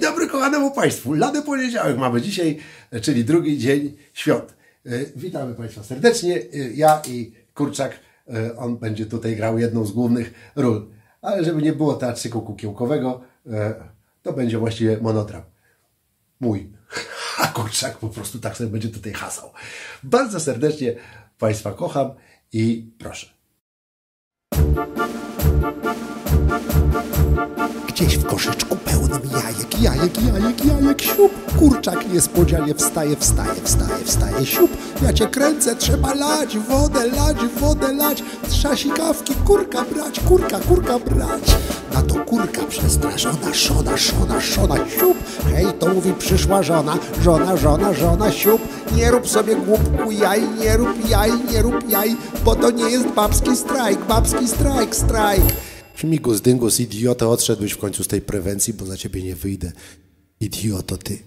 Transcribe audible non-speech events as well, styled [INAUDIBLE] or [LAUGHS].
dobry kochanemu Państwu. Lady poniedziałek mamy dzisiaj, czyli drugi dzień świąt. E, Witamy Państwa serdecznie. E, Ja i Kurczak, e, on będzie tutaj grał jedną z głównych ról. Ale żeby nie było teatrzyku kukiełkowego, to będzie właściwie monotram. Mój. [LAUGHS] A Kurczak po prostu tak sobie będzie tutaj hasał. Bardzo serdecznie Państwa kocham i proszę. Gdzieś w koszyczku jajek, jajek, jajek, jajek, siup. Kurczak niespodzianie wstaje, wstaje, wstaje, wstaje, siup. Ja cię kręcę, trzeba lać, wodę lać, wodę lać. Trzasikawki, kurka brać, kurka, kurka brać. Na to kurka przestraszona, szona, szona, szona, siup. Hej, to mówi przyszła żona, żona, żona, żona, siup. Nie rób sobie głupku jaj, nie rób jaj, nie rób jaj, bo to nie jest babski strajk, babski strajk, strajk. Śmigus, dyngus, idioto, odszedłeś w końcu z tej prewencji, bo za ciebie nie wyjdę. Idioto ty.